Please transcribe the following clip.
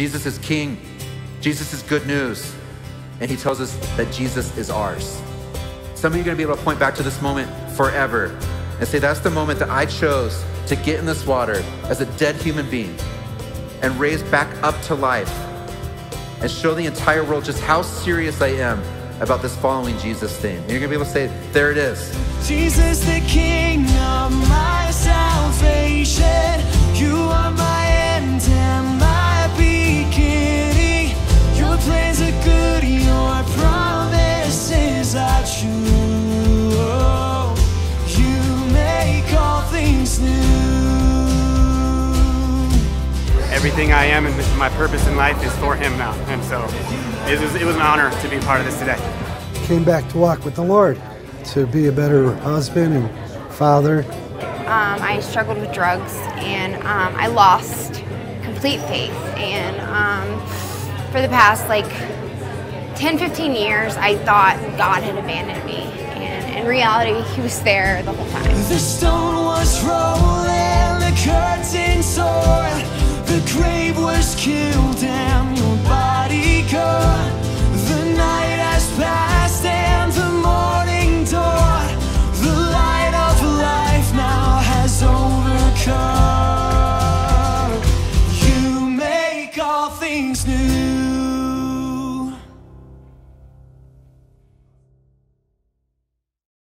Jesus is King. Jesus is good news. And he tells us that Jesus is ours. Some of you are going to be able to point back to this moment forever and say, That's the moment that I chose to get in this water as a dead human being and raise back up to life and show the entire world just how serious I am about this following Jesus thing. And you're going to be able to say, There it is. Jesus, the King of my promises are true. You make all things new. Everything I am and my purpose in life is for Him now. And so it was, it was an honor to be part of this today. Came back to walk with the Lord, to be a better husband and father. Um, I struggled with drugs and um, I lost complete faith. And um, for the past like 10, 15 years, I thought God had abandoned me. And in reality, He was there the whole time. The stone was rolling, the curtain tore. the grave was killed, and your body gone. The night has passed, and the morning dawn, the light of life now has overcome. You make all things new.